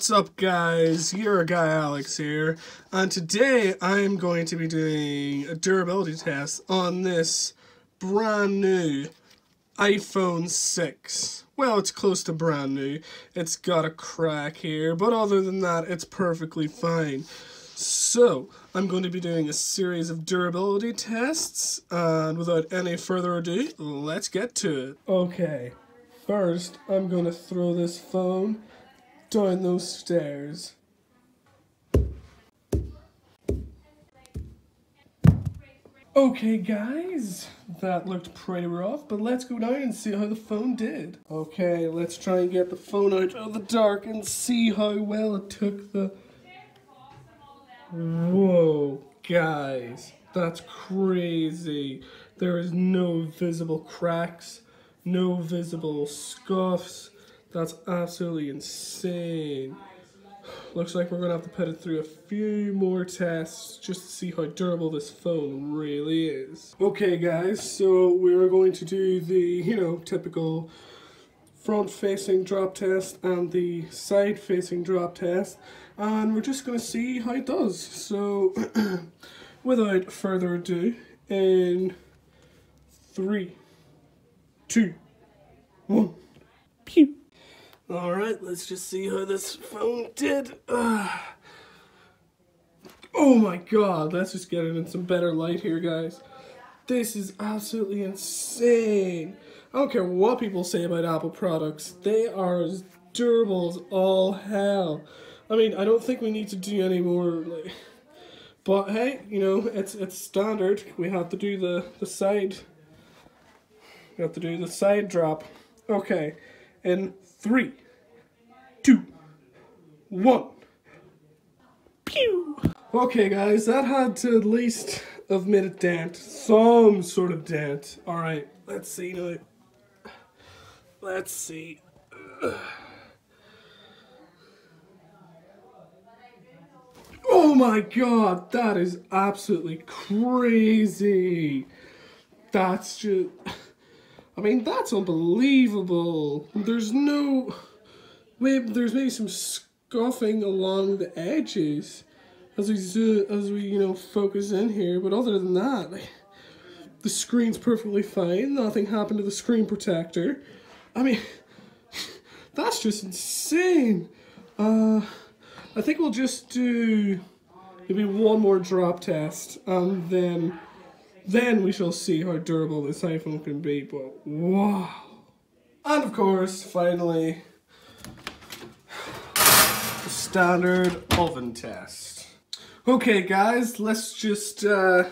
What's up guys, your guy Alex here, and today I'm going to be doing a durability test on this brand new iPhone 6. Well, it's close to brand new, it's got a crack here, but other than that, it's perfectly fine. So, I'm going to be doing a series of durability tests, and without any further ado, let's get to it. Okay, first I'm going to throw this phone down those stairs. Okay guys, that looked pretty rough, but let's go down and see how the phone did. Okay, let's try and get the phone out of the dark and see how well it took the... Whoa, guys, that's crazy. There is no visible cracks, no visible scuffs, that's absolutely insane. Looks like we're going to have to put it through a few more tests just to see how durable this phone really is. Okay guys, so we're going to do the, you know, typical front facing drop test and the side facing drop test and we're just going to see how it does. So without further ado, in three, two, one, pew. Alright, let's just see how this phone did. Uh, oh my god, let's just get it in some better light here, guys. This is absolutely insane. I don't care what people say about Apple products. They are as durable as all hell. I mean, I don't think we need to do any more, like... But hey, you know, it's it's standard. We have to do the, the side... We have to do the side drop. Okay, in three, two, one. Pew! Okay guys, that had to at least have made a dent. Some sort of dent. Alright, let's see. Let's see. Oh my god, that is absolutely crazy. That's just... I mean, that's unbelievable. There's no... Maybe there's maybe some scuffing along the edges as we as we you know focus in here, but other than that, like, the screen's perfectly fine. Nothing happened to the screen protector. I mean, that's just insane. Uh, I think we'll just do maybe one more drop test, and then then we shall see how durable this iPhone can be. But wow! And of course, finally the standard oven test. Okay guys, let's just uh,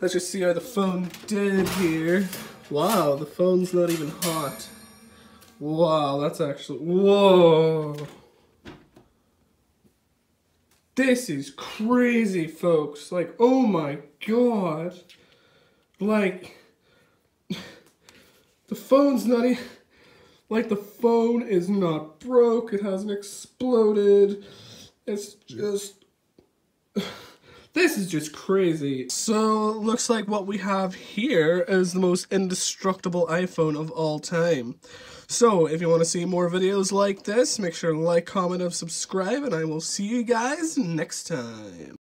let's just see how the phone did here. Wow, the phone's not even hot. Wow, that's actually, whoa. This is crazy, folks. Like, oh my god. Like, the phone's not even, like the phone is not broke, it hasn't exploded. It's just this is just crazy. So looks like what we have here is the most indestructible iPhone of all time. So if you want to see more videos like this, make sure to like, comment, and subscribe, and I will see you guys next time.